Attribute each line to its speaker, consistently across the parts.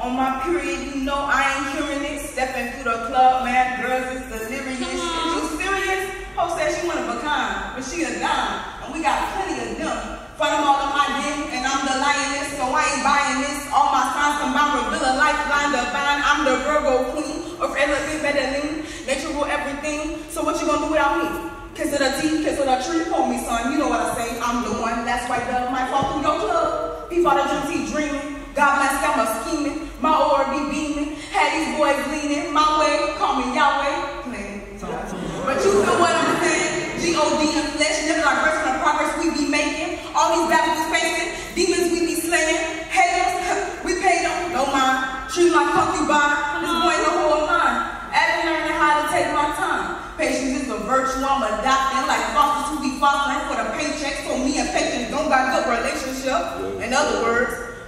Speaker 1: on my period, you know I ain't hearing it. Stepping through the club, man, girls is delirious. Is you serious? Hope said she one of a kind, but she a dime, and we got plenty of them. Find them all in my dick, and I'm the lioness, so I ain't buying this. All my signs combined life a lifeline divine. I'm the Virgo queen of everything better than natural everything. So what you gonna do without me? Kiss of a teeth, kiss of a tree, for me son. You know what I say? I'm the one. That's why love might fall through your club. People out of dream. God bless, I'm a scheming. My aura be beaming. Had these boys leaning my way. Call me Yahweh. But you feel what I'm saying? G-O-D in flesh. Never like rest the progress we be making. All these battles we facing. Demons we be slaying. Haters, we pay them. No mind. Treat my concubine. This boy no whole line. I've been learning how to take my time. Patience is a virtue I'm adopting. Like fosters who be fostering for the paycheck. So me and patience don't got good relationship. In other words,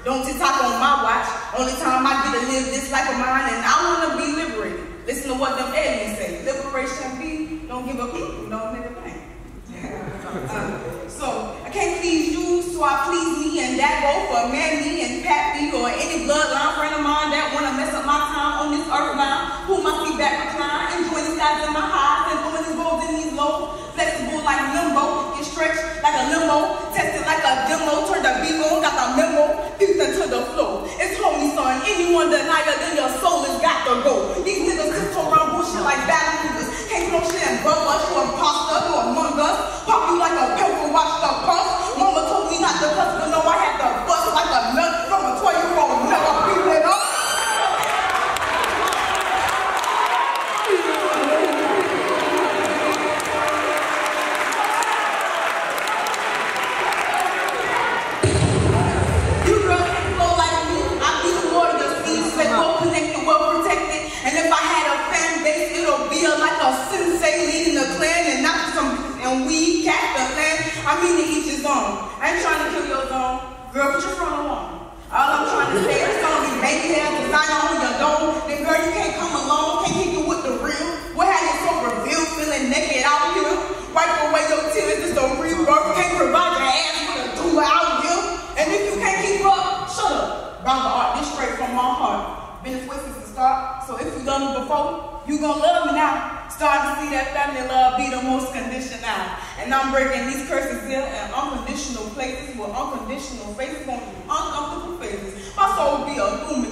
Speaker 1: don't TikTok on my watch. Only time I get to live this life of mine, and I want to be liberated. Listen to what them aliens say. Liberation be, don't give a hoot, don't make a thing. Uh, so I can't please you, so I please me, and that go for Mandy and Pappy or any bloodline friend of mine that want to mess up my time on this earth line. Who must be back recline, enjoy the skies in my highs, and throwing these rolls in these lows. Flexible like limbo, get stretched like a limo, tested like a demo, turn the beat on, got the memo, peeped into the flow. It's Homiisun, anyone your soul has got to go. These niggas just tiptoe around bullshit like battle niggas. Can't no shit and bro us, you imposter, you among us. Pop you like a pimple, watch the pulse. Mama told me not to cuss, but no, I had to bust like a nut from a 12 year old, never beat it up. You girls can flow like me. I be the warrior, speed, slip, well connected, well protected. And if I had a fan base, it'll be a, like a sensei leading the clan and not some and we cat the land. I mean to each his own. I ain't trying to kill your zone. Girl, put your front on. All I'm trying to say is gonna be baby hair designer on your dome. Then girl, you can't come along, can't keep it with the real. What have you so revealed, feeling naked out here? Wipe away your tears, it's a rebirth. Can't provide your ass with a doula out here. And if you can't keep up, shut up. The art, this straight from my heart. Been this way since the start, so if you done it before, you gonna love me now. Starting to see that family love be the most conditional. And I'm breaking these curses here and unconditional faces on uncomfortable faces. My soul be illuminated. Be a Check